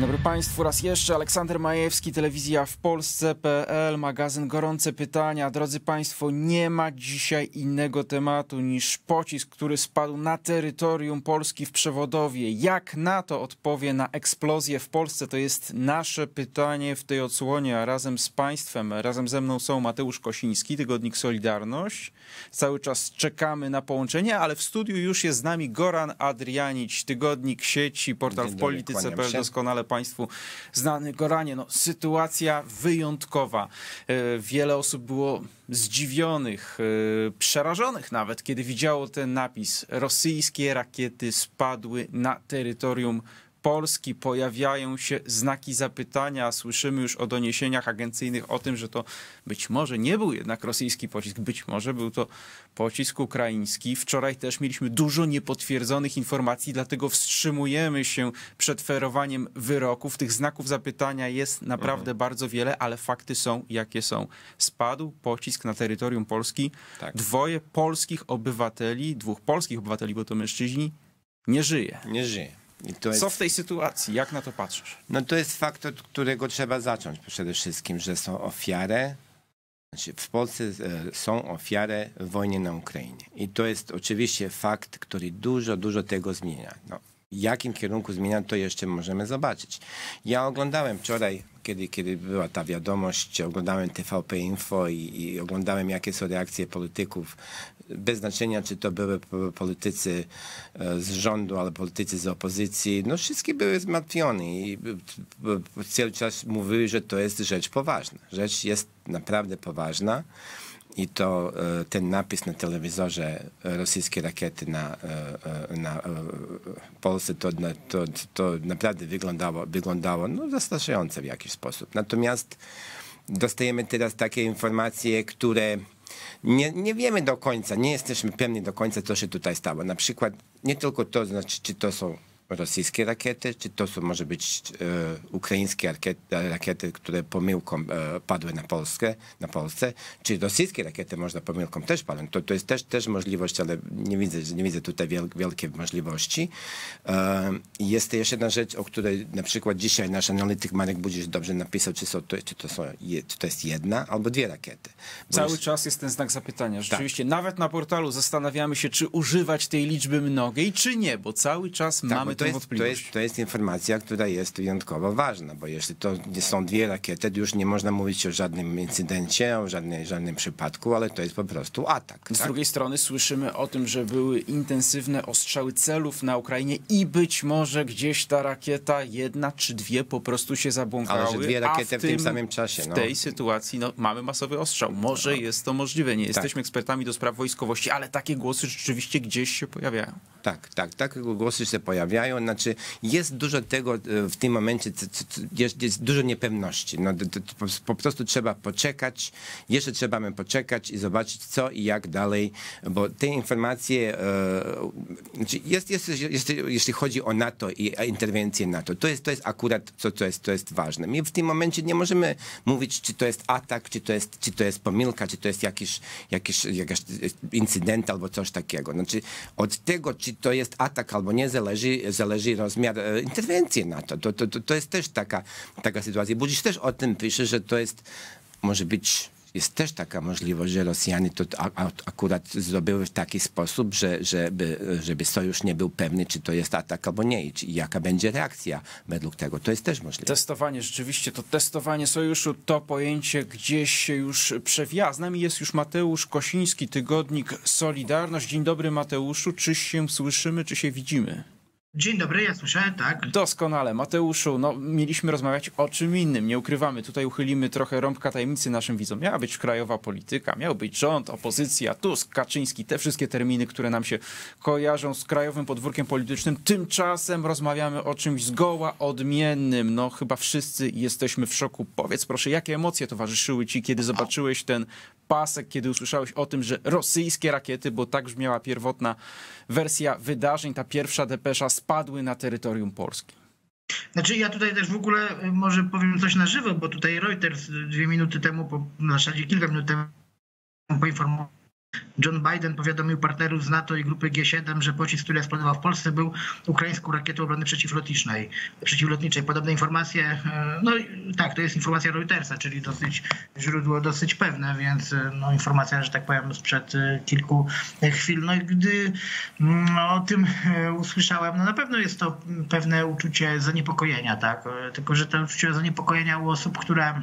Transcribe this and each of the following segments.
Dzień dobry Państwu, raz jeszcze Aleksander Majewski, telewizja w Polsce.pl, magazyn Gorące Pytania. Drodzy Państwo, nie ma dzisiaj innego tematu niż pocisk, który spadł na terytorium Polski w Przewodowie. Jak NATO odpowie na eksplozję w Polsce? To jest nasze pytanie w tej odsłonie, a razem z Państwem, razem ze mną są Mateusz Kosiński, Tygodnik Solidarność. Cały czas czekamy na połączenie, ale w studiu już jest z nami Goran Adrianić, Tygodnik Sieci, portal w polityce.pl, doskonale Państwu znany. Goranie, no, sytuacja wyjątkowa. E, Wiele osób było zdziwionych, e, przerażonych nawet, kiedy widziało ten napis. Rosyjskie rakiety spadły na terytorium Polski. Pojawiają się znaki zapytania. Słyszymy już o doniesieniach agencyjnych o tym, że to być może nie był jednak rosyjski pocisk, być może był to pocisk ukraiński. Wczoraj też mieliśmy dużo niepotwierdzonych informacji, dlatego wstrzymujemy się przed ferowaniem wyroków. Tych znaków zapytania jest naprawdę bardzo wiele, ale fakty są jakie są. Spadł pocisk na terytorium Polski. Tak. Dwoje polskich obywateli, dwóch polskich obywateli, bo to mężczyźni, nie żyje. Nie żyje. Jest, Co w tej sytuacji? Jak na to patrzysz? no to jest fakt, od którego trzeba zacząć przede wszystkim, że są ofiary. Znaczy w Polsce e, są ofiary wojny na Ukrainie. I to jest oczywiście fakt, który dużo, dużo tego zmienia. No, w jakim kierunku zmienia, to jeszcze możemy zobaczyć. Ja oglądałem wczoraj, kiedy, kiedy była ta wiadomość, oglądałem TVP Info i, i oglądałem, jakie są reakcje polityków. Bez znaczenia, czy to były po- politycy e, z rządu, ale politycy z opozycji. No wszystkie były zmartwione i e, e, cały czas mówiły, że to jest rzecz poważna. Rzecz jest naprawdę poważna. I to ten napis na telewizorze rosyjskie rakiety na, na Polsce to, to, to naprawdę wyglądało, wyglądało no, zastraszająco w jakiś sposób. Natomiast dostajemy teraz takie informacje, które nie, nie wiemy do końca, nie jesteśmy pewni do końca, co się tutaj stało. Na przykład nie tylko to, znaczy, czy to są rosyjskie rakiety, czy to są może być e, ukraińskie rakiety, które pomyłką e, padły na Polskę, na Polsce, czy rosyjskie rakiety można pomyłką też padły. To, to jest też, też możliwość, ale nie widzę, nie widzę tutaj wiel, wielkie możliwości. E, jest jeszcze jedna rzecz, o której na przykład dzisiaj nasz analityk Marek Budzisz dobrze napisał, czy, są, to, czy, to są, czy to jest jedna albo dwie rakiety. Bo Cały jest- czas jest ten znak zapytania. Rzeczywiście, nawet na portalu zastanawiamy się, czy używać tej liczby mnogiej, czy nie, bo cały czas Tak, mamy to jest, to, jest, to jest informacja, która jest wyjątkowo ważna, bo jeśli to są dwie rakiety, to już nie można mówić o żadnym incydencie, o żadnej, żadnym przypadku, ale to jest po prostu atak. Z tak? drugiej strony słyszymy o tym, że były intensywne ostrzały celów na Ukrainie i być może gdzieś ta rakieta, jedna czy dwie, po prostu się zabłąkały. Ale że dwie rakiety w tym samym czasie, W no. tej sytuacji no, mamy masowy ostrzał. Może jest to możliwe. Tak. Nie jesteśmy ekspertami do spraw wojskowości, ale takie głosy rzeczywiście gdzieś się pojawiają. Tak, tak, takie głosy się pojawiają. Znaczy, jest dużo tego e, w tym momencie, co- co- co- jest, jest dużo niepewności. No, po- prostu trzeba poczekać, jeszcze trzeba poczekać i zobaczyć, co i jak dalej, bo te informacje, e, znaczy jest, jest, jest, jeśli chodzi o NATO i interwencję NATO, to jest, to jest akurat, co to jest, to jest ważne. My w tym momencie nie możemy mówić, czy to jest atak, czy to jest, czy to jest pomyłka, czy to jest jakiś, jakiś, jakiś incydent albo coś takiego. Znaczy, od tego, czy to jest atak albo nie, zależy, zależy rozmiar e, interwencji NATO. To, to, to, to jest też taka, taka sytuacja. Budzisz też o tym pisze, że to jest, może być jest też taka możliwość, że Rosjanie to akurat zrobiły w taki sposób, że, żeby, żeby sojusz nie był pewny, czy to jest atak albo nie i jaka będzie reakcja według tego. To jest też możliwe. Testowanie, rzeczywiście, to testowanie sojuszu, to pojęcie gdzieś się już przewija. Z nami jest już Mateusz Kosiński, tygodnik Solidarność. Dzień dobry Mateuszu, czy się słyszymy, czy się widzimy? Dzień dobry, ja słyszę, tak. Doskonale. Mateuszu, no mieliśmy rozmawiać o czym innym, nie ukrywamy. Tutaj uchylimy trochę rąbka tajemnicy naszym widzom. Miała być krajowa polityka, miał być rząd, opozycja, Tusk, Kaczyński, te wszystkie terminy, które nam się kojarzą z krajowym podwórkiem politycznym. Tymczasem rozmawiamy o czymś zgoła odmiennym. No chyba wszyscy jesteśmy w szoku. Powiedz proszę, jakie emocje towarzyszyły ci, kiedy zobaczyłeś ten pasek, kiedy usłyszałeś o tym, że rosyjskie rakiety, bo tak brzmiała pierwotna wersja wydarzeń, ta pierwsza depesza, spadły na terytorium Polski. Znaczy ja tutaj też w ogóle y, może powiem coś na żywo, bo tutaj Reuters dwie minuty temu, po, zasadzie kilka minut temu poinformował John Biden powiadomił partnerów z NATO i grupy G7, że pocisk, który eksplodował w Polsce, był ukraińską rakietą obrony przeciwlotniczej. przeciwlotniczej. Podobne informacje, e, no tak, to jest informacja Reutersa, czyli dosyć źródło dosyć pewne, więc e, no, informacja, że tak powiem, sprzed e, kilku chwil. No i gdy mm, o tym usłyszałem, no na pewno jest to pewne uczucie zaniepokojenia, tak? Tylko, że to uczucie zaniepokojenia u osób, które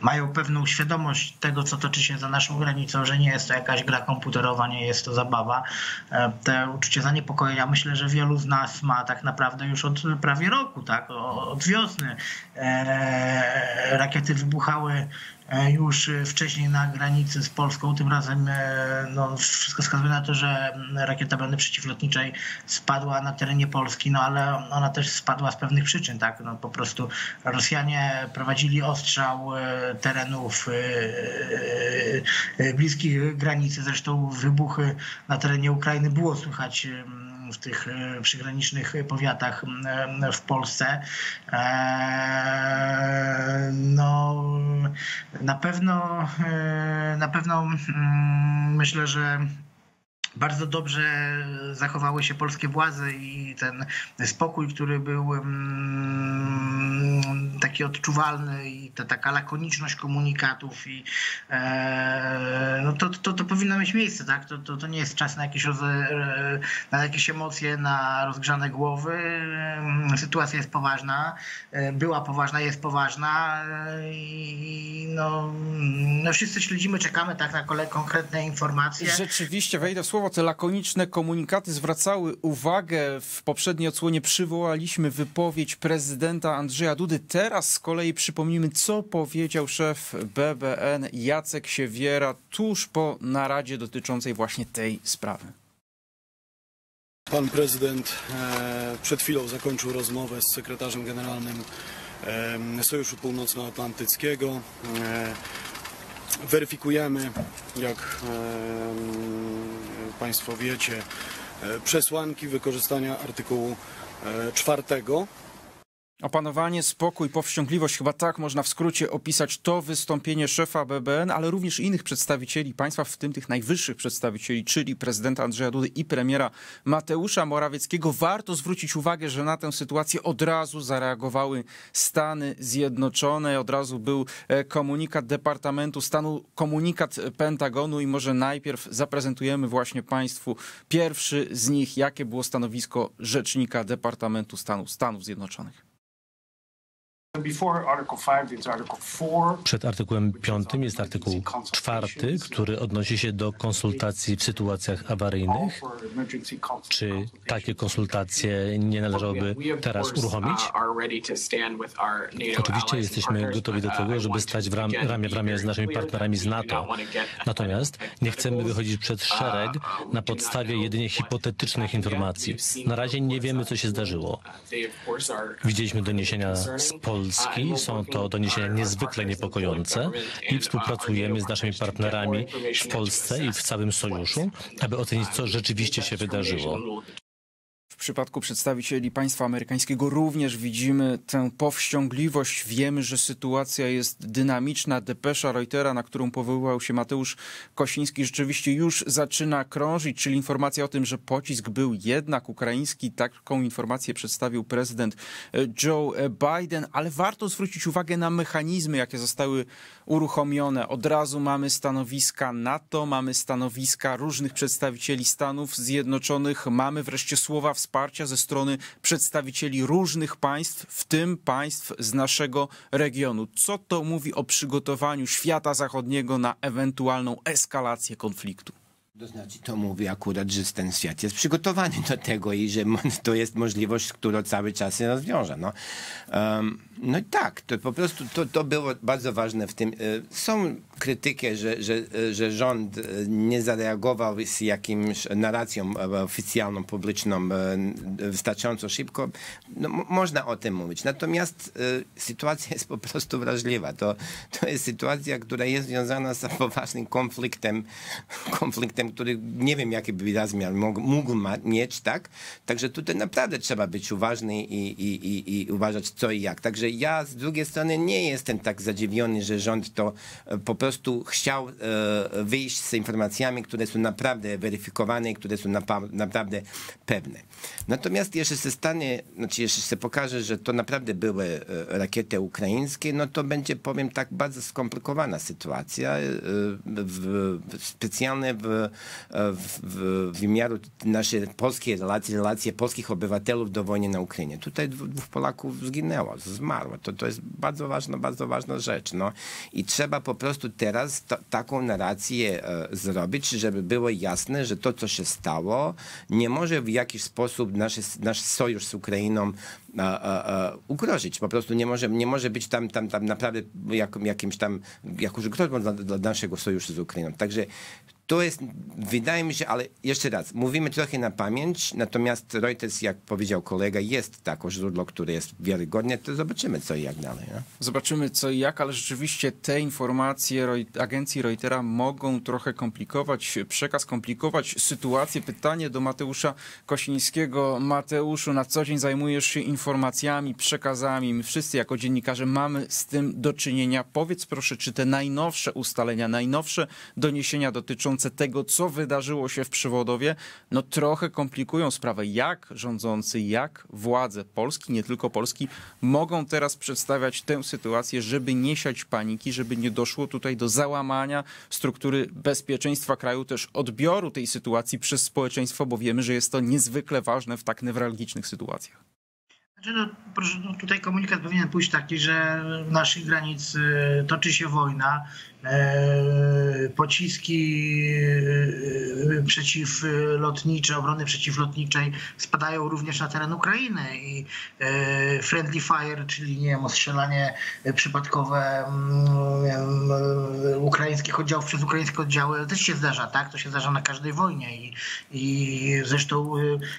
mają pewną świadomość tego, co toczy się za naszą granicą, że nie jest to jakaś gra komputerowa, nie jest to zabawa. E, te uczucie zaniepokojenia myślę, że wielu z nas ma tak naprawdę już od prawie roku, tak, od wiosny. E, rakiety wybuchały już e, wcześniej na granicy z Polską. Tym razem e, no, wszystko wskazuje na to, że rakieta brony przeciwlotniczej spadła na terenie Polski, no ale ona też spadła z pewnych przyczyn. Tak? No, po prostu Rosjanie prowadzili ostrzał terenów bliskich granicy. Zresztą wybuchy na terenie Ukrainy było słychać w tych e, przygranicznych powiatach e, w Polsce. E, no, na pewno, na pewno mm, myślę, że bardzo dobrze zachowały się polskie władze i ten spokój, który był taki odczuwalny i ta taka lakoniczność komunikatów i e, no to, to, to powinno mieć miejsce, tak? To, to, to nie jest czas na jakieś, e, na jakieś emocje, na rozgrzane głowy. Sytuacja jest poważna, e, była poważna, jest poważna i no, no wszyscy śledzimy, czekamy tak na konkretne informacje. Rzeczywiście, wejdę w słowo te lakoniczne komunikaty zwracały uwagę. W poprzedniej odsłonie przywołaliśmy wypowiedź prezydenta Andrzeja Dudy. Teraz z kolei przypomnimy, co powiedział szef BBN Jacek Siewiera tuż po naradzie dotyczącej właśnie tej sprawy. Pan prezydent e, przed chwilą zakończył rozmowę z sekretarzem generalnym e, Sojuszu Północnoatlantyckiego. E, weryfikujemy, jak Państwo wiecie, e, przesłanki wykorzystania artykułu e, czwartego Opanowanie, spokój, powściągliwość, chyba tak można w skrócie opisać to wystąpienie szefa BBN, ale również innych przedstawicieli państwa, w tym tych najwyższych przedstawicieli, czyli prezydenta Andrzeja Dudy i premiera Mateusza Morawieckiego. Warto zwrócić uwagę, że na tę sytuację od razu zareagowały Stany Zjednoczone, od razu był e, komunikat Departamentu Stanu, komunikat Pentagonu i może najpierw zaprezentujemy właśnie państwu pierwszy z nich, jakie było stanowisko rzecznika Departamentu Stanu Stanów Zjednoczonych. Przed artykułem 5 jest artykuł 4, który odnosi się do konsultacji w sytuacjach awaryjnych. Czy takie konsultacje nie należałoby teraz uruchomić? Oczywiście jesteśmy gotowi do tego, żeby stać w ram, ramię w ramię z naszymi partnerami z NATO. Natomiast nie chcemy wychodzić przed szereg na podstawie jedynie hipotetycznych informacji. Na razie nie wiemy, co się zdarzyło. Widzieliśmy doniesienia z Polski Polski. Są to doniesienia niezwykle niepokojące i współpracujemy z naszymi partnerami w Polsce i w całym sojuszu, aby ocenić, co rzeczywiście się wydarzyło. W przypadku przedstawicieli państwa amerykańskiego również widzimy tę powściągliwość. Wiemy, że sytuacja jest dynamiczna. Depesza Reutera, na którą powoływał się Mateusz Kosiński, rzeczywiście już zaczyna krążyć, czyli informacja o tym, że pocisk był jednak ukraiński. Taką informację przedstawił prezydent Joe Biden, ale warto zwrócić uwagę na mechanizmy, jakie zostały uruchomione. Od razu mamy stanowiska NATO, mamy stanowiska różnych przedstawicieli Stanów Zjednoczonych, mamy wreszcie słowa wsparcia ze strony przedstawicieli różnych państw, w tym państw z naszego regionu. Co to mówi o przygotowaniu świata zachodniego na ewentualną eskalację konfliktu? To znaczy, to mówi akurat, że ten świat jest przygotowany do tego i że to jest możliwość, która cały czas się rozwiąże. No, um, no i tak, to po prostu to, to było bardzo ważne w tym. E, są krytyki, że, że, że rząd e, nie zareagował z jakimś narracją e, oficjalną, publiczną wystarczająco szybko. No, można o tym mówić. Natomiast sytuacja jest po prostu wrażliwa. To, to jest sytuacja, która jest związana z poważnym konfliktem, konfliktem który nie wiem, jaki by rozmiar mógł, mógł mieć, tak? Także tutaj naprawdę trzeba być uważny i, i, i, i uważać co i jak. Także Ja z drugiej strony nie jestem tak zadziwiony, że rząd to e, po prostu chciał e, wyjść z informacjami, które są naprawdę weryfikowane i które są naprawdę pewne. Natomiast jeśli się stanie, znaczy jeśli się pokaże, że to naprawdę były e, rakiety ukraińskie, no to będzie, powiem tak, bardzo skomplikowana sytuacja, w, specjalnie w, w, w wymiaru naszej polskiej relacji, relacje polskich obywateli do wojny na Ukrainie. Tutaj dwóch Polaków zginęło, zmarło. To, to jest bardzo ważna, bardzo ważna rzecz. No. I trzeba po prostu teraz ta, taką narrację e, zrobić, żeby było jasne, że to, co się stało, nie może w jakiś sposób nasz, nasz sojusz z Ukrainą a, a, a, ugrozić. Po prostu nie może, nie może być tam, tam, tam naprawdę jak, jakimś tam, jakąś groźbą dla, dla naszego sojuszu z Ukrainą. Także to jest, wydaje mi się, ale jeszcze raz, mówimy trochę na pamięć, natomiast Reuters, jak powiedział kolega, jest tako źródło, które jest wiarygodne, to zobaczymy co i jak dalej. No? Zobaczymy co i jak, ale rzeczywiście te informacje agencji Reutera mogą trochę komplikować przekaz, komplikować sytuację. Pytanie do Mateusza Kosińskiego. Mateuszu, na co dzień zajmujesz się informacjami, przekazami. My wszyscy jako dziennikarze mamy z tym do czynienia. Powiedz proszę, czy te najnowsze ustalenia, najnowsze doniesienia dotyczące tego, co wydarzyło się w Przywodowie, no trochę komplikują sprawę. Jak rządzący, jak władze Polski, nie tylko Polski, mogą teraz przedstawiać tę sytuację, żeby nie siać paniki, żeby nie doszło tutaj do załamania struktury bezpieczeństwa kraju, też odbioru tej sytuacji przez społeczeństwo, bo wiemy, że jest to niezwykle ważne w tak newralgicznych sytuacjach. Znaczy, no, proszę, no, tutaj komunikat powinien pójść taki, że w naszych granic y, toczy się wojna. E, pociski e, przeciwlotnicze, obrony przeciwlotniczej spadają również na teren Ukrainy i e, friendly fire, czyli nie wiem, ostrzelanie przypadkowe mm, ukraińskich oddziałów przez ukraińskie oddziały też się zdarza, tak? To się zdarza na każdej wojnie i, i zresztą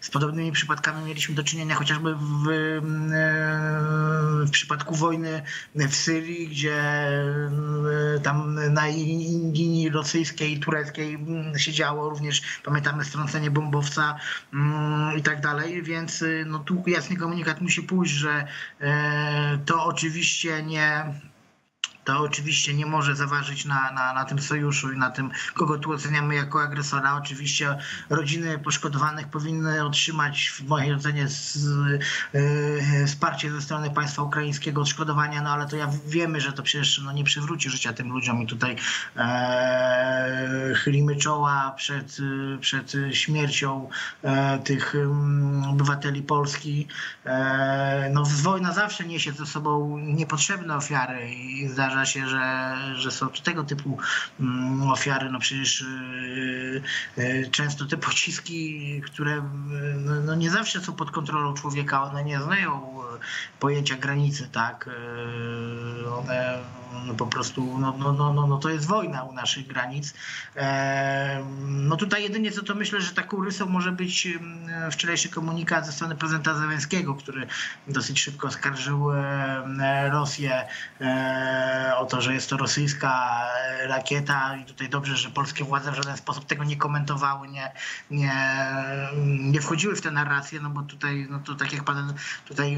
z podobnymi przypadkami mieliśmy do czynienia chociażby w, w przypadku wojny w Syrii, gdzie tam na linii rosyjskiej i tureckiej się działo również, pamiętamy strącenie bombowca mm, i tak dalej, więc no tu jasny komunikat musi pójść, że to oczywiście nie to oczywiście nie może zaważyć na, na, na tym sojuszu i na tym, kogo tu oceniamy jako agresora. Oczywiście rodziny poszkodowanych powinny otrzymać w mojej ocenie z, y, wsparcie ze strony państwa ukraińskiego, odszkodowania, no ale to ja wiemy, że to przecież no, nie przywróci życia tym ludziom i tutaj e, chylimy czoła przed, przed śmiercią e, tych um, obywateli Polski. E, no, wojna zawsze niesie ze sobą niepotrzebne ofiary i zdarza zdarza się, że, że są tego typu mm, ofiary. No przecież y, y, często te pociski, które no, no nie zawsze są pod kontrolą człowieka, one nie znają pojęcia granicy, tak? One no po prostu, no, no, no, no, no to jest wojna u naszych granic. No tutaj jedynie co to myślę, że taką rysą może być wczorajszy komunikat ze strony prezydenta Zeleńskiego, który dosyć szybko oskarżył Rosję o to, że jest to rosyjska rakieta i tutaj dobrze, że polskie władze w żaden sposób tego nie komentowały, nie, nie, nie wchodziły w tę narrację, no bo tutaj, no to tak jak pan tutaj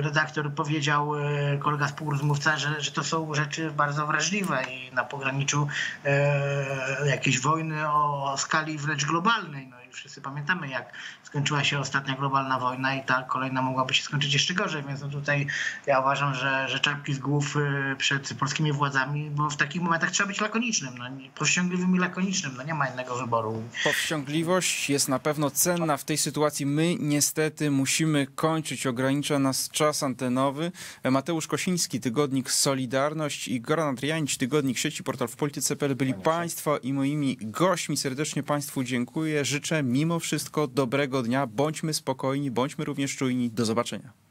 redaktor powiedział, kolega współrozmówca, że, że to są rzeczy bardzo wrażliwe i na pograniczu e, jakiejś wojny o, o skali wręcz globalnej. No wszyscy pamiętamy, jak skończyła się ostatnia globalna wojna i ta kolejna mogłaby się skończyć jeszcze gorzej, więc no tutaj ja uważam, że, że czapki z głów y, przed polskimi władzami, bo w takich momentach trzeba być lakonicznym, no, powściągliwym i lakonicznym, no nie ma innego wyboru. Powściągliwość jest na pewno cenna w tej sytuacji. My niestety musimy kończyć, ogranicza nas czas antenowy. Mateusz Kosiński, Tygodnik Solidarność i Goran Adrianicz, Tygodnik Sieci Portal w Polityce.pl byli Państwo i moimi gośćmi. Serdecznie Państwu dziękuję. Życzę mimo wszystko dobrego dnia. Bądźmy spokojni, bądźmy również czujni. Do zobaczenia.